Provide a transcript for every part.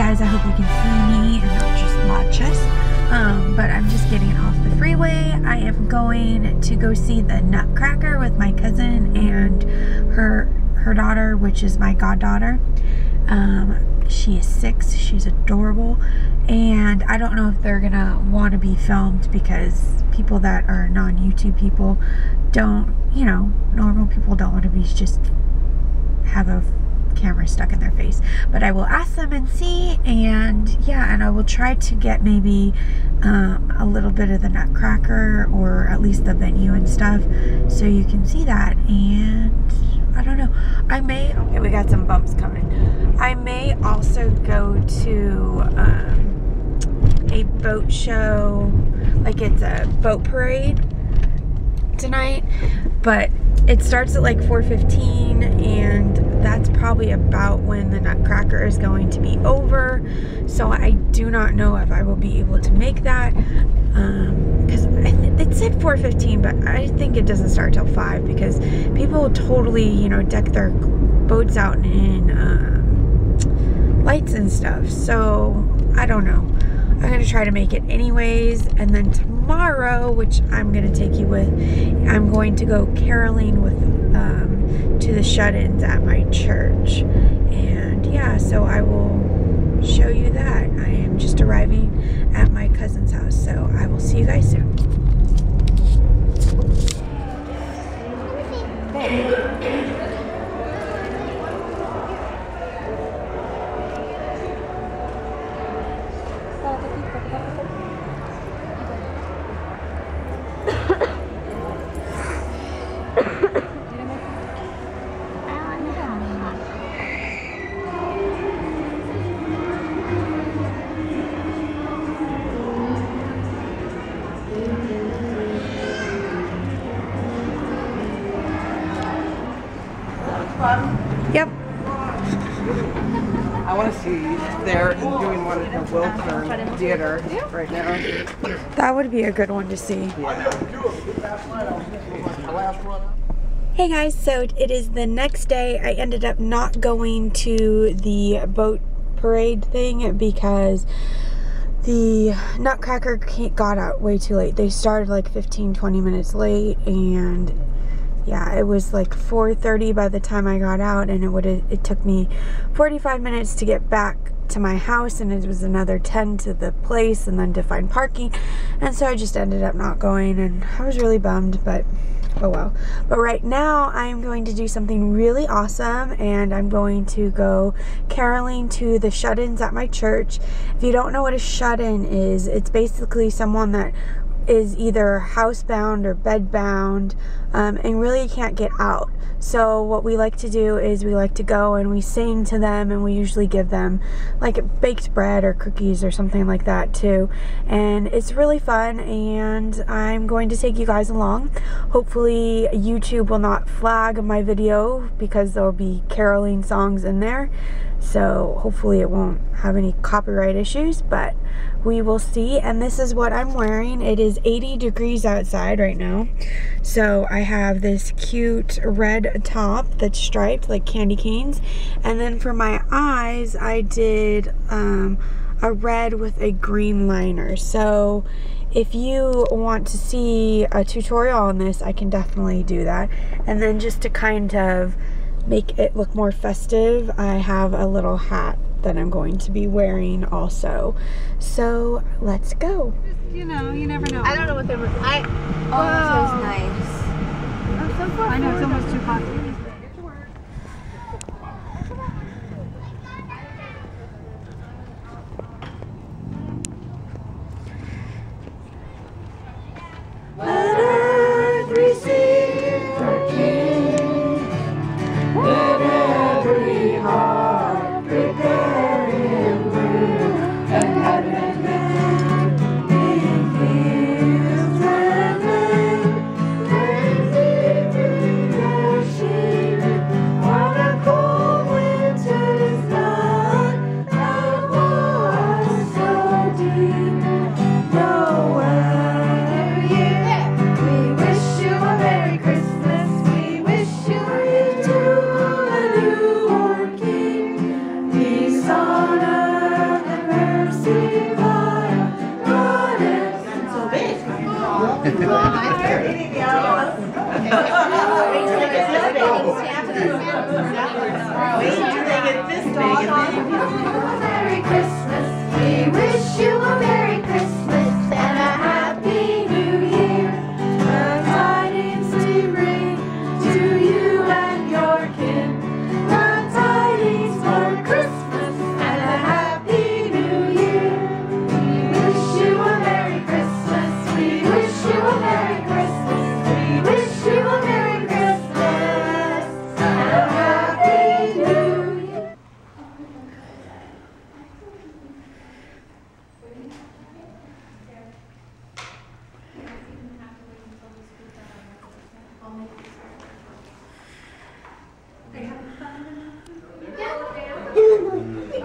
guys, I hope you can see me and not just watch us. Um, but I'm just getting off the freeway. I am going to go see the Nutcracker with my cousin and her her daughter, which is my goddaughter. Um, she is six. She's adorable. And I don't know if they're going to want to be filmed because people that are non-YouTube people don't, you know, normal people don't want to be just have a camera stuck in their face. But I will ask them and see, and yeah, and I will try to get maybe um, a little bit of the Nutcracker or at least the venue and stuff so you can see that. And I don't know. I may, okay, we got some bumps coming. I may also go to um, a boat show, like it's a boat parade tonight, but it starts at like 4.15 and that's probably about when the Nutcracker is going to be over. So I do not know if I will be able to make that because um, it said 4.15 but I think it doesn't start till 5 because people totally, you know, deck their boats out in um, lights and stuff. So I don't know. I'm going to try to make it anyways. And then tomorrow, which I'm going to take you with, I'm going to go caroling with um, to the shut-ins at my church. And yeah, so I will show you that. I am just arriving at my cousin's house. So I will see you guys soon. I want they're doing one at the Wiltern Theater right now. That would be a good one to see. Hey guys, so it is the next day. I ended up not going to the boat parade thing because the Nutcracker got out way too late. They started like 15, 20 minutes late and yeah, it was like 4.30 by the time I got out and it would it took me 45 minutes to get back to my house and it was another 10 to the place and then to find parking. And so I just ended up not going and I was really bummed but oh well. But right now I'm going to do something really awesome and I'm going to go caroling to the shut-ins at my church. If you don't know what a shut-in is it's basically someone that is either housebound or bedbound um, and really can't get out. So what we like to do is we like to go and we sing to them and we usually give them like baked bread or cookies or something like that too. And it's really fun and I'm going to take you guys along. Hopefully YouTube will not flag my video because there'll be caroling songs in there. So hopefully it won't have any copyright issues, but we will see. And this is what I'm wearing. It is 80 degrees outside right now. So I have this cute red top that's striped like candy canes. And then for my eyes, I did um, a red with a green liner. So if you want to see a tutorial on this, I can definitely do that. And then just to kind of make it look more festive, I have a little hat that I'm going to be wearing also. So let's go. You know, you never know. I don't know what they were. I. Oh, oh this is nice. I know it's almost too hot. Wait, do they get this dog on?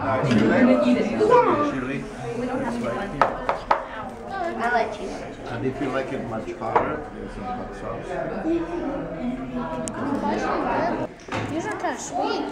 I like cheese. And if you like it much hotter, there's some hot sauce. These are kind of sweet.